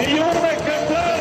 y un ejemplar.